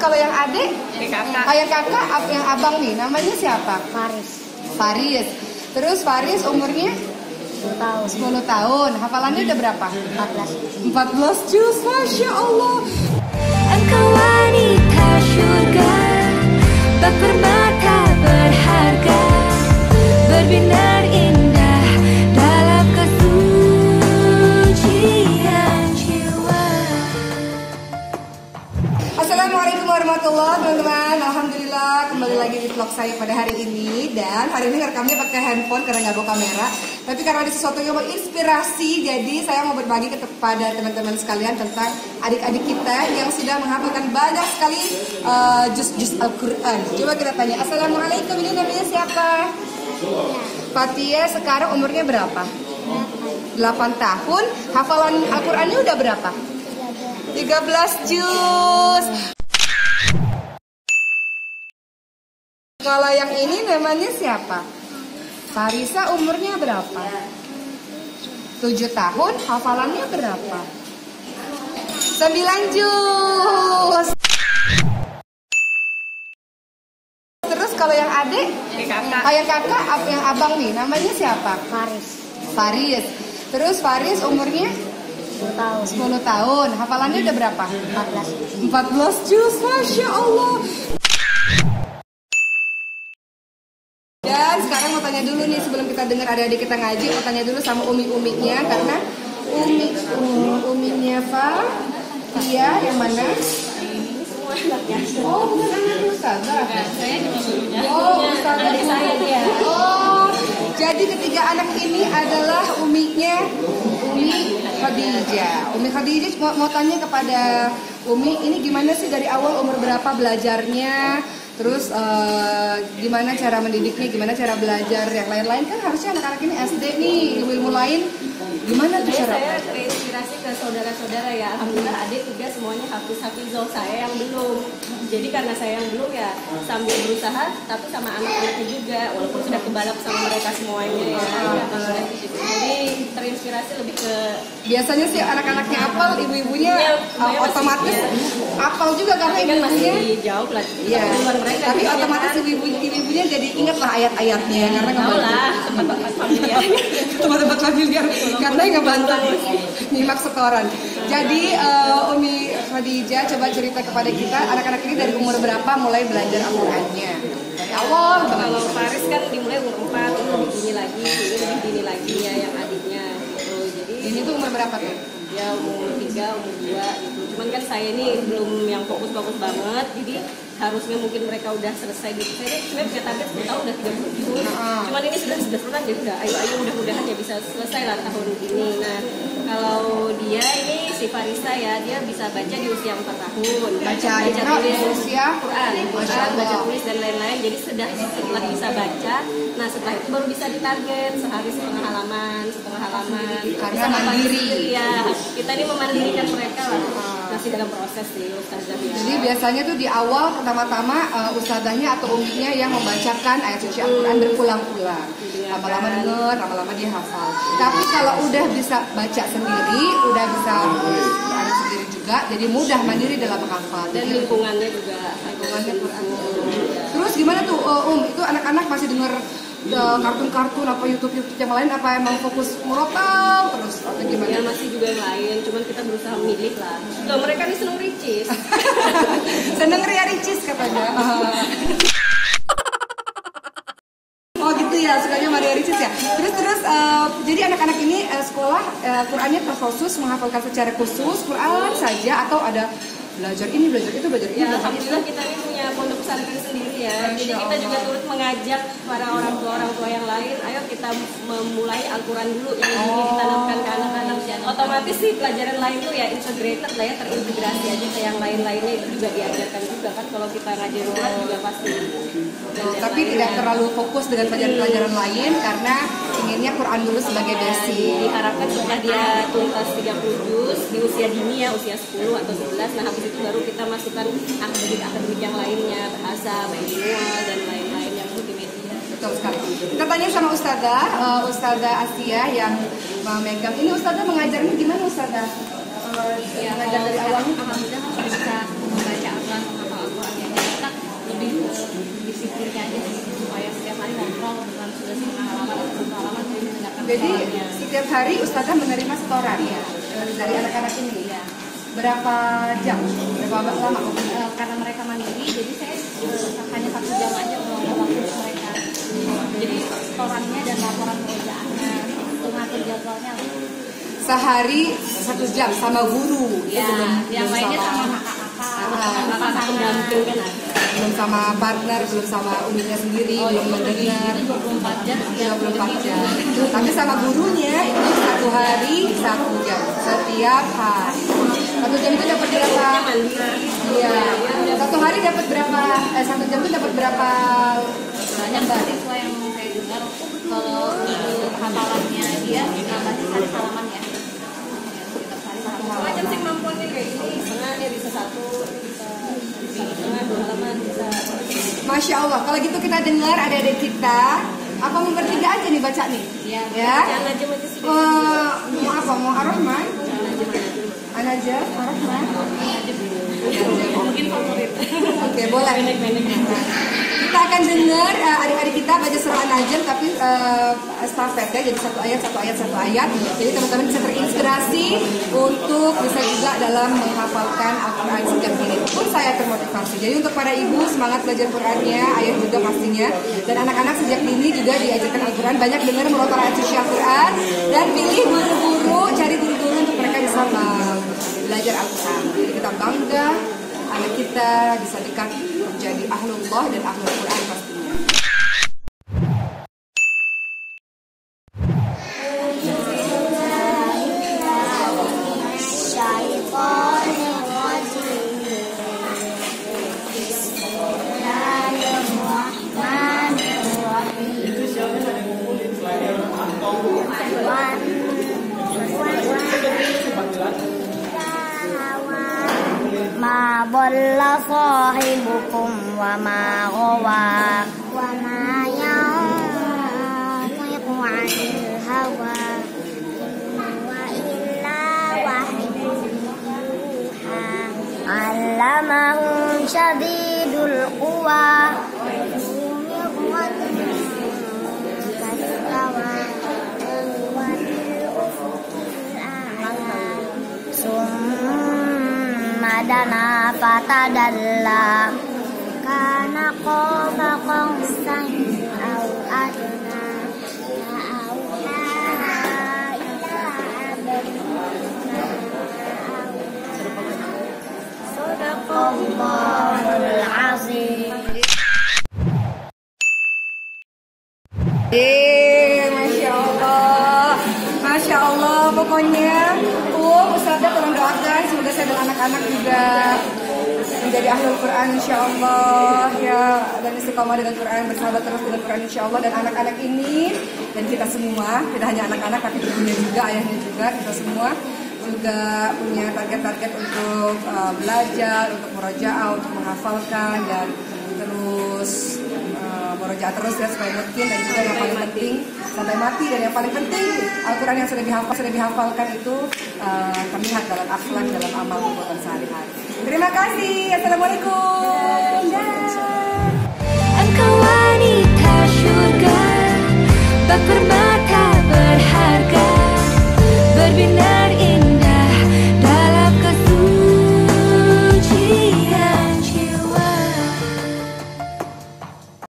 kalau yang adik, kakak. oh, yang kakak, ab- yang abang nih, namanya siapa? Faris Faris. Terus Faris umurnya 10 tahun 10 tahun. Hafalannya udah berapa? 14 14 juz, Masya Allah. Engkau wanita surga Bak permata lagi di vlog saya pada hari ini Dan hari ini rekamnya pakai handphone karena nggak bawa kamera Tapi karena ada sesuatu yang menginspirasi Jadi saya mau berbagi ke- kepada teman-teman sekalian Tentang adik-adik kita yang sudah menghafalkan banyak sekali uh, juz-juz Al-Quran Coba kita tanya Assalamualaikum ini namanya siapa? Fatia sekarang umurnya berapa? 8 tahun Hafalan Al-Qurannya udah berapa? 13 juz. Kalau yang ini namanya siapa? Farisa umurnya berapa? 7 tahun, hafalannya berapa? 9 juz. Terus kalau yang adik, kakak. oh yang kakak, yang abang nih, namanya siapa? Faris Faris. Terus Faris umurnya 10 tahun 10 tahun, hafalannya udah berapa? 14 14 juz, Masya Allah Dan sekarang mau tanya dulu nih sebelum kita dengar adik-adik kita ngaji Mau tanya dulu sama umi-uminya Karena umi, umi uminya Fa Tia yang mana? Oh bukan anak Ustazah. Oh Ustazah saya dia Oh jadi ketiga anak ini adalah uminya Umi Khadijah. Umi Khadijah mau, mau tanya kepada Umi ini gimana sih dari awal umur berapa belajarnya Terus eh, gimana cara mendidiknya, gimana cara belajar yang lain-lain kan harusnya anak-anak ini SD nih ilmu-ilmu lain gimana tuh cara? Saya terinspirasi ke saudara-saudara ya. Alhamdulillah adik juga semuanya hafiz hafizoh saya yang belum. Jadi karena saya yang belum ya sambil berusaha tapi sama anak-anaknya juga walaupun sudah kebalap sama mereka semuanya ya. Jadi terinspirasi lebih ke Biasanya sih anak-anaknya apal, ibu-ibunya Iya, otomatis iya. apal juga karena tapi kan masih jauh lah. Iya, mereka tapi otomatis ibu ibu-ibunya jadi ingat lah ayat-ayatnya karena ngebantu lah tempat-tempat familiarnya. tempat-tempat familiar karena ngebantu nyimak setoran. Jadi eh, Umi Khadijah coba cerita kepada kita anak-anak ini dari umur berapa mulai belajar Al-Qur'annya? Dari awal. Kalau Paris kan dimulai umur 4, itu lebih dini lagi, ini lebih dini lagi ya yang adiknya gitu. Jadi Ini tuh umur berapa tuh? ya umur 3, umur 2 gitu. Cuman kan saya ini belum yang fokus-fokus banget, jadi harusnya mungkin mereka udah selesai gitu. Saya sebenarnya punya target 10 tahun udah 30 juz. Ah. Cuman ini sudah 11 bulan jadi udah ayo ayo mudah-mudahan bisa selesai lah tahun ini. Nah, kalau dia ini si Farisa ya, dia bisa baca di usia 4 tahun. Baca Iqra di usia Quran, Quran, baca tulis dan lain-lain. Jadi sudah setelah bisa baca, nah setelah itu baru bisa ditarget sehari setengah halaman, setengah halaman. Karena mandiri. Ya, kita ini memandirikan mereka lah. Masih dalam proses sih Ustazah ya. Jadi biasanya tuh di awal pertama-tama eh, ustazahnya atau uminya yang membacakan ayat suci Al-Quran berulang-ulang. Lama-lama denger, lama-lama dia hafal. Tapi kalau udah bisa baca sendiri, udah bisa Quran sendiri juga, jadi mudah mandiri dalam menghafal. dan lingkungannya juga lingkungannya. Terus gimana tuh eh, Um? Itu anak-anak masih denger kartun-kartun apa YouTube-YouTube yang lain apa emang fokus murotal terus atau Ya gimana? masih juga yang lain, cuman kita berusaha milih lah. Loh, mereka ini seneng ricis. Seneng Ria Ricis katanya. Oh gitu ya, sukanya Maria Ricis ya. Terus terus eh, jadi anak-anak ini eh, sekolah eh, Qurannya terkhusus menghafalkan secara khusus Quran saja atau ada belajar ini belajar itu belajar ini. Ya, belajar itu. alhamdulillah kita ini punya pondok pesantren sendiri ya. Jadi kita juga turut mengajak para orang tua orang tua yang lain, ayo kita memulai Al-Quran dulu yang ini ditanamkan ke anak-anak. Otomatis sih pelajaran lain tuh ya integrated lah ya terintegrasi aja ke yang lain-lainnya itu juga diajarkan juga kan kalau kita ngajar Quran juga pasti. Tapi tidak terlalu fokus dengan pelajaran-pelajaran lain karena inginnya Quran dulu sebagai basic. diharapkan setelah dia tuntas 30 juz di usia dini ya usia 10 atau 11 nah habis itu baru kita masukkan akademik-akademik yang lainnya bahasa, bilingual dan lain-lain yang multimedia Betul sekali. Kita tanya sama Ustazah, eh, Ustazah Asia yang memegang. Ini Ustazah mengajarnya gimana Ustazah? Eh, Ya, mengajar dari awalnya? alhamdulillah disiplinnya aja sih supaya setiap hari kontrol bukan sudah sih halaman atau jadi menegakkan jadi setiap hari ustazah menerima setoran ya eh, dari anak-anak ini? Ya berapa jam? Berapa lama? Uh, karena mereka mandiri jadi saya uh, hanya satu jam aja kalau waktu mereka. Jadi setorannya dan laporan pekerjaannya mengatur jadwalnya. Sehari satu jam sama guru. Ya yang lainnya sama kakak-kakak ah. kakak pendamping kan ada belum sama partner, belum sama uminya sendiri, oh belum mendengar. itu 24 jam setiap 24 jam. Tapi sama gurunya itu satu hari satu jam setiap hari. Satu jam itu dapat berapa? Iya. Satu hari dapat berapa? Eh satu jam itu dapat berapa? banyak siswa yang saya dengar kalau untuk hafalannya dia nambahnya sehari halaman ya hari halaman macam sih kemampuannya kayak gini setengahnya bisa satu bisa satu setengah dua halaman bisa Masya Allah. Kalau gitu kita dengar ada adik kita. Apa mau bertiga aja nih baca nih? ya Ya. sudah Eh, mau apa? Mau Ar-Rahman? aja? Ar-Rahman? mungkin favorit Oke, boleh. Kita akan dengar eh, adik-adik kita baca surah An-Najm tapi eh, estafet ya, jadi satu ayat, satu ayat, satu ayat. Jadi teman-teman bisa terinspirasi untuk bisa juga dalam menghafalkan Al-Quran sejak dini pun saya termotivasi. Jadi untuk para ibu semangat belajar Qurannya, ayah juga pastinya. Dan anak-anak sejak dini juga diajarkan Al-Quran. Banyak dengar merotor ayat suci Al-Quran dan pilih guru-guru, cari guru-guru untuk mereka bisa belajar Al-Quran. Jadi kita bangga anak kita bisa dekat menjadi ahlullah dan ahlul Quran ضل صاحبكم وما غوى. وما ينطق عن الهوى. علمه شديد القوى. ثم دنا فتدلى. كان قاب قوسين أو أدنى. فأوحى إلى أوحى صدق الله. Juga menjadi ahlul Quran insya Allah ya dan istiqomah dengan Quran bersahabat terus dengan Quran insya Allah dan anak-anak ini dan kita semua tidak hanya anak-anak tapi ibunya juga ayahnya juga kita semua juga punya target-target untuk uh, belajar untuk murojaah untuk menghafalkan dan terus uh, terus ya supaya mungkin dan juga yang paling penting sampai mati dan yang paling penting Al-Quran yang sudah dihafal sudah dihafalkan itu uh, terlihat dalam akhlak dalam amal perbuatan sehari-hari. Terima kasih. Assalamualaikum. Engkau wanita surga Bak permata